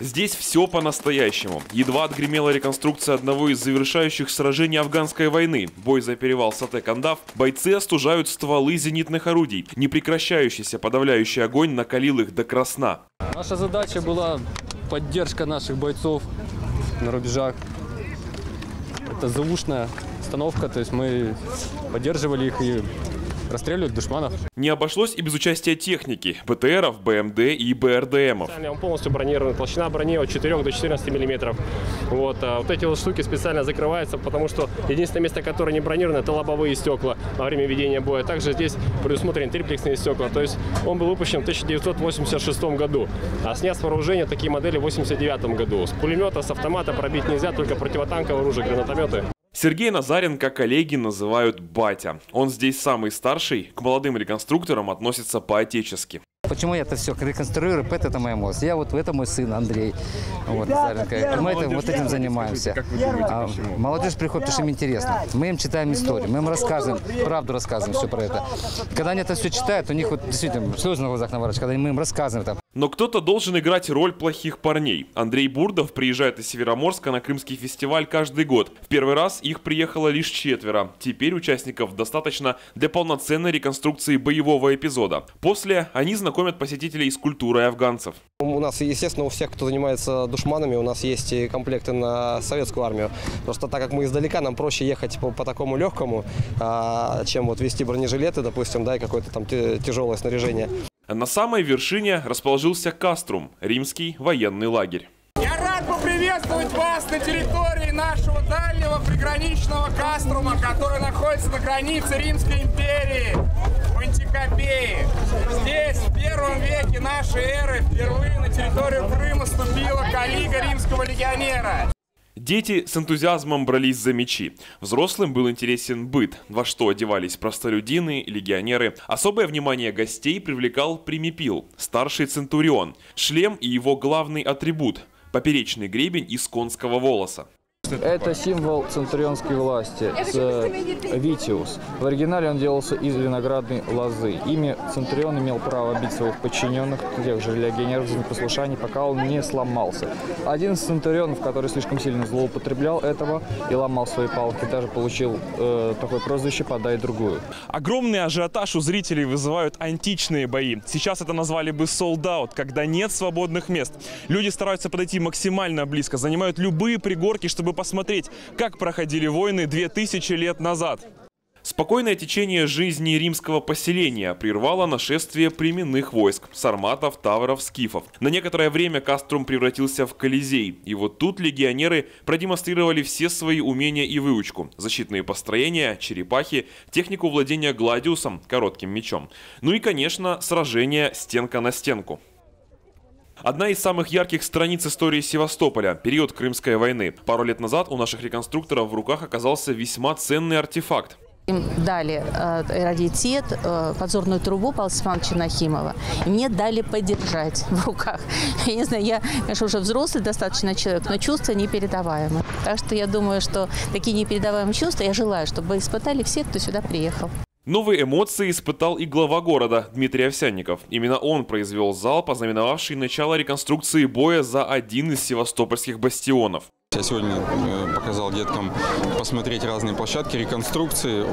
Здесь все по-настоящему. Едва отгремела реконструкция одного из завершающих сражений афганской войны. Бой за перевал Сате-Кандав. Бойцы остужают стволы зенитных орудий. Непрекращающийся подавляющий огонь накалил их до красна. Наша задача была поддержка наших бойцов на рубежах. Это заушная установка, то есть мы поддерживали их и расстреливают душманов. Не обошлось и без участия техники, БТРов, БМД и БРДМов. Он полностью бронирован, толщина брони от 4 до 14 миллиметров. Вот, а вот эти вот штуки специально закрываются, потому что единственное место, которое не бронировано, это лобовые стекла во время ведения боя. Также здесь предусмотрены триплексные стекла. То есть он был выпущен в 1986 году, а снят с вооружения такие модели в 1989 году. С пулемета, с автомата пробить нельзя, только противотанковое оружие, гранатометы. Сергей Назаренко коллеги называют «батя». Он здесь самый старший, к молодым реконструкторам относится по-отечески. Почему я это все реконструирую? Это, это мой мозг. Я вот это мой сын Андрей. Вот, Назаренко. Мы это, вот этим занимаемся. А молодежь приходит, потому что им интересно. Мы им читаем историю, мы им рассказываем, правду рассказываем все про это. Когда они это все читают, у них вот действительно слезы на глазах наворачиваются, когда мы им рассказываем там. Но кто-то должен играть роль плохих парней. Андрей Бурдов приезжает из Североморска на Крымский фестиваль каждый год. В первый раз их приехало лишь четверо. Теперь участников достаточно для полноценной реконструкции боевого эпизода. После они знакомят посетителей с культурой афганцев. У нас, естественно, у всех, кто занимается душманами, у нас есть комплекты на советскую армию. Просто так как мы издалека, нам проще ехать по, по такому легкому, а, чем вот вести бронежилеты, допустим, да, и какое-то там тяжелое снаряжение. На самой вершине расположился Каструм, римский военный лагерь. Я рад поприветствовать вас на территории нашего дальнего приграничного Каструма, который находится на границе Римской империи, в Антикопее. Здесь в первом веке нашей эры впервые на территорию Крыма ступила коллига римского легионера. Дети с энтузиазмом брались за мечи. Взрослым был интересен быт, во что одевались простолюдины, легионеры. Особое внимание гостей привлекал примипил, старший центурион, шлем и его главный атрибут – поперечный гребень из конского волоса. Это символ центурионской власти, Витиус. В оригинале он делался из виноградной лозы. Ими центурион имел право бить своих подчиненных, тех же легионеров за непослушание, пока он не сломался. Один из центурионов, который слишком сильно злоупотреблял этого и ломал свои палки, даже получил э, такое прозвище «подай другую». Огромный ажиотаж у зрителей вызывают античные бои. Сейчас это назвали бы солдат, когда нет свободных мест. Люди стараются подойти максимально близко, занимают любые пригорки, чтобы посмотреть, как проходили войны 2000 лет назад. Спокойное течение жизни римского поселения прервало нашествие племенных войск – сарматов, тавров, скифов. На некоторое время Каструм превратился в Колизей, и вот тут легионеры продемонстрировали все свои умения и выучку – защитные построения, черепахи, технику владения гладиусом, коротким мечом. Ну и, конечно, сражение стенка на стенку. Одна из самых ярких страниц истории Севастополя – период Крымской войны. Пару лет назад у наших реконструкторов в руках оказался весьма ценный артефакт. Им дали э, раритет, э, подзорную трубу Павла Степановича Нахимова. И мне дали подержать в руках. Я не знаю, я, конечно, уже взрослый достаточно человек, но чувства непередаваемые. Так что я думаю, что такие непередаваемые чувства я желаю, чтобы испытали все, кто сюда приехал. Новые эмоции испытал и глава города Дмитрий Овсянников. Именно он произвел залп, ознаменовавший начало реконструкции боя за один из севастопольских бастионов. Я сегодня э, показал деткам посмотреть разные площадки, реконструкции.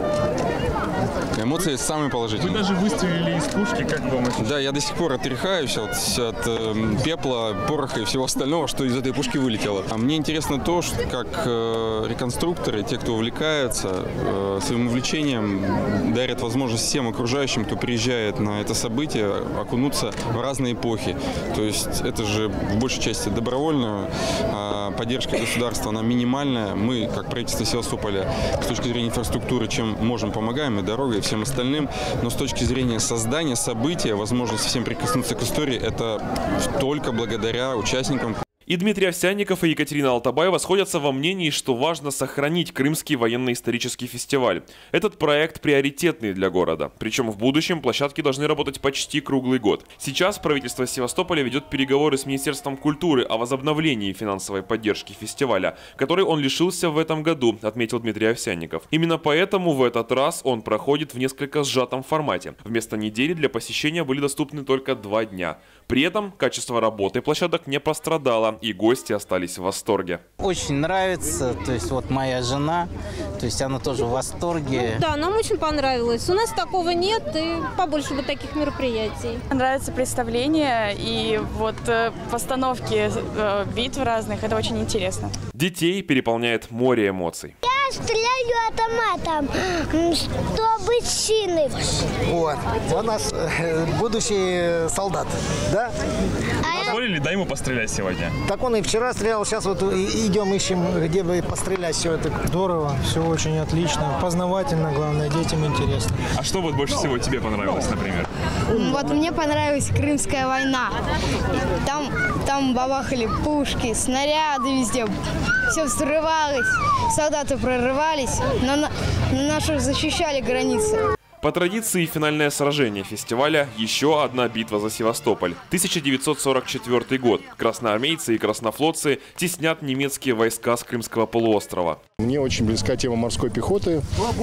Эмоции самые положительные. Вы даже выстрелили из пушки, как вам это? Да, я до сих пор отряхаюсь от, от э, пепла, пороха и всего остального, что из этой пушки вылетело. А мне интересно то, что как э, реконструкторы, те, кто увлекается э, своим увлечением, дарят возможность всем окружающим, кто приезжает на это событие, окунуться в разные эпохи. То есть это же в большей части добровольно, а поддержка государства, она минимальная. Мы, как правительство Севастополя, с точки зрения инфраструктуры, чем можем, помогаем, и дорогой, и всем остальным. Но с точки зрения создания события, возможности всем прикоснуться к истории, это только благодаря участникам И Дмитрий Овсянников и Екатерина Алтабаева сходятся во мнении, что важно сохранить Крымский военно-исторический фестиваль. Этот проект приоритетный для города. Причем в будущем площадки должны работать почти круглый год. Сейчас правительство Севастополя ведет переговоры с Министерством культуры о возобновлении финансовой поддержки фестиваля, который он лишился в этом году, отметил Дмитрий Овсянников. Именно поэтому в этот раз он проходит в несколько сжатом формате. Вместо недели для посещения были доступны только два дня. При этом качество работы площадок не пострадало, и гости остались в восторге. Очень нравится, то есть вот моя жена, то есть она тоже в восторге. Да, нам очень понравилось. У нас такого нет, и побольше бы таких мероприятий. Нравится представление и вот э, постановки э, битв разных, это очень интересно. Детей переполняет море эмоций. Я стреляю автоматом, чтобы сильным. Вот. У нас э, будущий солдат, да? Позволили, да, ему пострелять сегодня? Так он и вчера стрелял, сейчас вот идем ищем, где бы пострелять все это. Здорово, все очень отлично, познавательно, главное, детям интересно. А что вот больше всего тебе понравилось, например? Вот мне понравилась Крымская война. Там, там бабахали пушки, снаряды везде. Все взрывалось, солдаты прорывались, но, на, но наши защищали границы. По традиции финальное сражение фестиваля «Еще одна битва за Севастополь». 1944 год. Красноармейцы и краснофлотцы теснят немецкие войска с Крымского полуострова. Мне очень близка тема морской пехоты.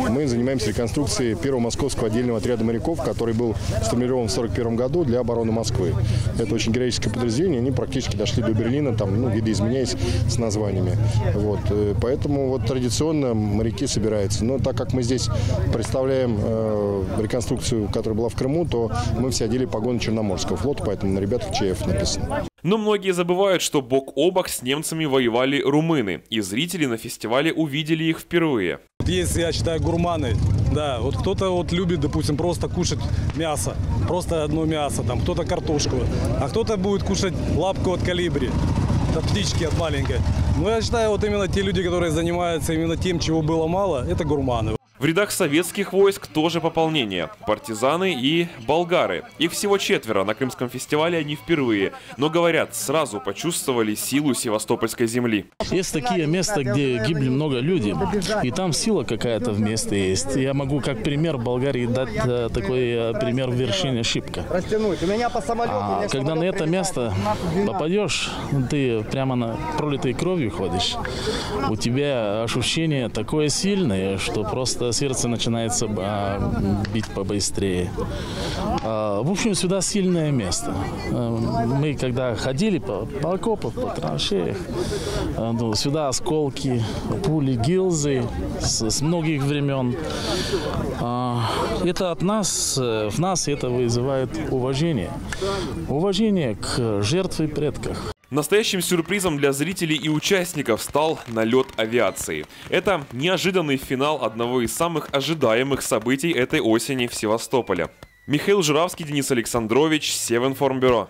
Мы занимаемся реконструкцией первого московского отдельного отряда моряков, который был сформирован в 1941 году для обороны Москвы. Это очень героическое подразделение, они практически дошли до Берлина, там, ну, видоизменяясь с названиями. Вот. э, Поэтому вот традиционно моряки собираются. Но так как мы здесь представляем э, реконструкцию, которая была в Крыму, то мы все одели погоны Черноморского флота, поэтому на ребятах ЧФ написано. Но многие забывают, что бок о бок с немцами воевали румыны, и зрители на фестивале увидели их впервые. Есть, я считаю, гурманы. Да, вот кто-то вот любит, допустим, просто кушать мясо, просто одно мясо, там, кто-то картошку, а кто-то будет кушать лапку от калибри, от птички, от маленькой. Но я считаю, вот именно те люди, которые занимаются именно тем, чего было мало, это гурманы. В рядах советских войск тоже пополнение. Партизаны и болгары. Их всего четверо, на Крымском фестивале они впервые. Но, говорят, сразу почувствовали силу севастопольской земли. Есть такие места, где гибли много людей, и там сила какая-то вместе есть. Я могу как пример Болгарии дать э, такой э, пример в вершине Шипка. А, когда на это место попадешь, ты прямо на пролитой кровью ходишь. У тебя ощущение такое сильное, что просто сердце начинается а, бить побыстрее. А, в общем, сюда сильное место. А, Мы когда ходили по, по окопам, по траншеях, а, ну, сюда осколки, пули, гилзы с, с многих времен. А, Это от нас, э, в нас это вызывает уважение. Уважение к жертве предках. Настоящим сюрпризом для зрителей и участников стал налет авиации. Это неожиданный финал одного из самых ожидаемых событий этой осени в Севастополе. Михаил Журавский, Денис Александрович, Севинформбюро.